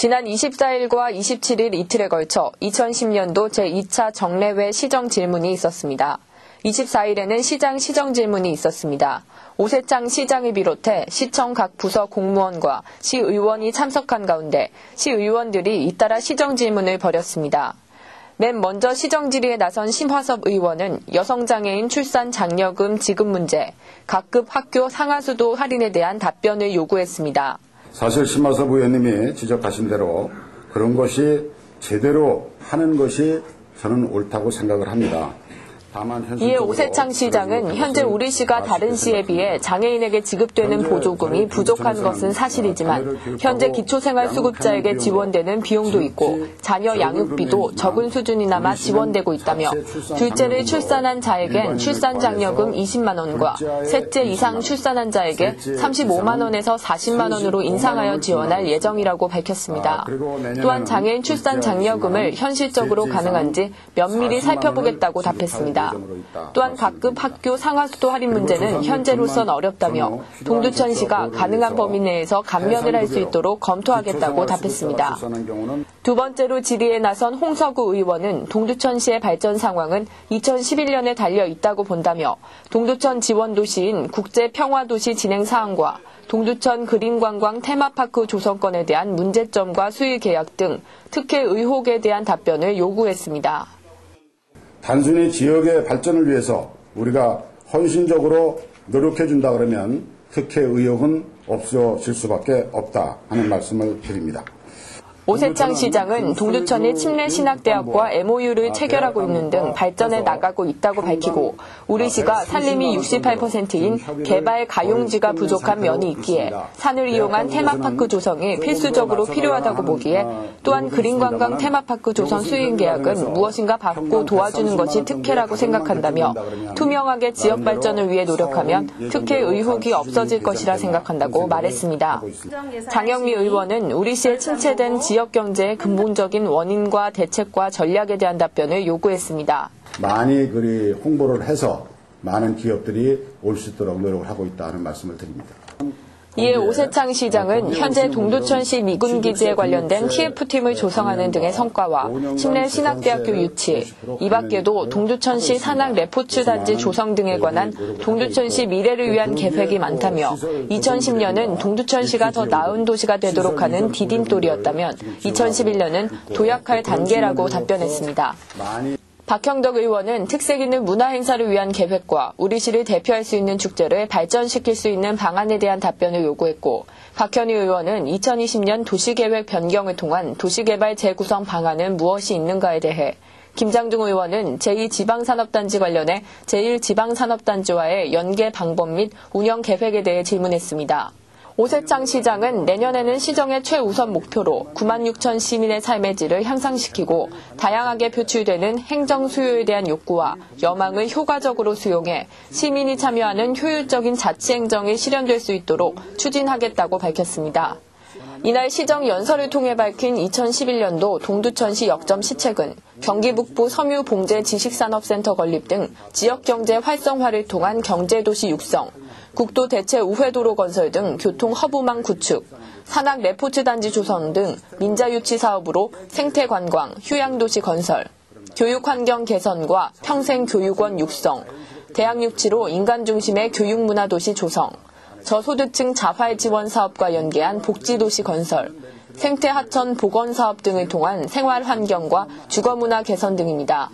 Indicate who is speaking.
Speaker 1: 지난 24일과 27일 이틀에 걸쳐 2010년도 제2차 정례회 시정 질문이 있었습니다. 24일에는 시장 시정 질문이 있었습니다. 오세창 시장을 비롯해 시청 각 부서 공무원과 시의원이 참석한 가운데 시의원들이 잇따라 시정 질문을 벌였습니다. 맨 먼저 시정 질의에 나선 심화섭 의원은 여성장애인 출산 장려금 지급 문제, 각급 학교 상하수도 할인에 대한 답변을 요구했습니다.
Speaker 2: 사실 심화섭 의원님이 지적하신 대로 그런 것이 제대로 하는 것이 저는 옳다고 생각을 합니다.
Speaker 1: 이에 오세창 시장은 현재 우리 시가 다른 시에 비해 장애인에게 지급되는 보조금이 부족한 것은 사실이지만 현재 기초생활수급자에게 지원되는 비용도 있고 자녀 양육비도 적은 수준이나마 지원되고 있다며 둘째를 출산한 자에겐 출산장려금 20만 원과 셋째 이상 출산한 자에게 35만 원에서 40만 원으로 인상하여 지원할 예정이라고 밝혔습니다. 또한 장애인 출산 장려금을 현실적으로 가능한지 면밀히 살펴보겠다고 답했습니다. 있습니다. 또한 각급 학교 상하수도 할인 문제는 현재로선 어렵다며 동두천 시가 가능한 범위 내에서 감면을 할 수 있도록 검토하겠다고 답했습니다. 두 번째로 질의에 나선 홍서구 의원은 동두천시의 발전 상황은 2011년에 달려 있다고 본다며 동두천 지원 도시인 국제 평화 도시 진행 사항과 동두천 그린관광 테마파크 조성권에 대한 문제점과 수의 계약 등 특혜 의혹에 대한 답변을 요구했습니다.
Speaker 2: 단순히 지역의 발전을 위해서 우리가 헌신적으로 노력해 준다 그러면 특혜 의혹은 없어질 수밖에 없다 하는 말씀을 드립니다.
Speaker 1: 오세창 시장은 동두천이 침례 신학대학과 MOU를 체결하고 있는 등 발전해 나가고 있다고 밝히고 우리 시가 산림이 68%인 개발 가용지가 부족한 면이 있기에 산을 이용한 테마파크 조성이 필수적으로 필요하다고 보기에 또한 그린관광 테마파크 조성 수익 계약은 무엇인가 받고 도와주는 것이 특혜라고 생각한다며 투명하게 지역 발전을 위해 노력하면 특혜 의혹이 없어질 것이라 생각한다고 말했습니다. 장영미 의원은 우리 시에 침체된 지역 경제의 근본적인 원인과 대책과 전략에 대한 답변을 요구했습니다.
Speaker 2: 많이 그리 홍보를 해서 많은 기업들이 올 수 있도록 노력을 하고 있다는 말씀을 드립니다.
Speaker 1: 이에 오세창 시장은 현재 동두천시 미군 기지에 관련된 TF팀을 조성하는 등의 성과와 신내 신학대학교 유치, 이 밖에도 동두천시 산악 레포츠 단지 조성 등에 관한 동두천시 미래를 위한 계획이 많다며 2010년은 동두천시가 더 나은 도시가 되도록 하는 디딤돌이었다면 2011년은 도약할 단계라고 답변했습니다. 박형덕 의원은 특색 있는 문화 행사를 위한 계획과 우리 시를 대표할 수 있는 축제를 발전시킬 수 있는 방안에 대한 답변을 요구했고 박현희 의원은 2020년 도시계획 변경을 통한 도시개발 재구성 방안은 무엇이 있는가에 대해 김장중 의원은 제2지방산업단지 관련해 제1지방산업단지와의 연계 방법 및 운영 계획에 대해 질문했습니다. 오세창 시장은 내년에는 시정의 최우선 목표로 9만 6천 시민의 삶의 질을 향상시키고 다양하게 표출되는 행정 수요에 대한 욕구와 여망을 효과적으로 수용해 시민이 참여하는 효율적인 자치행정이 실현될 수 있도록 추진하겠다고 밝혔습니다. 이날 시정 연설을 통해 밝힌 2011년도 동두천시 역점 시책은 경기 북부 섬유 봉제 지식산업센터 건립 등 지역 경제 활성화를 통한 경제도시 육성, 국도 대체 우회도로 건설 등 교통 허브망 구축, 산악 레포츠 단지 조성 등 민자 유치 사업으로 생태 관광, 휴양 도시 건설, 교육 환경 개선과 평생 교육원 육성, 대학 유치로 인간 중심의 교육 문화 도시 조성, 저소득층 자활 지원 사업과 연계한 복지 도시 건설, 생태 하천 보건 사업 등을 통한 생활 환경과 주거 문화 개선 등입니다.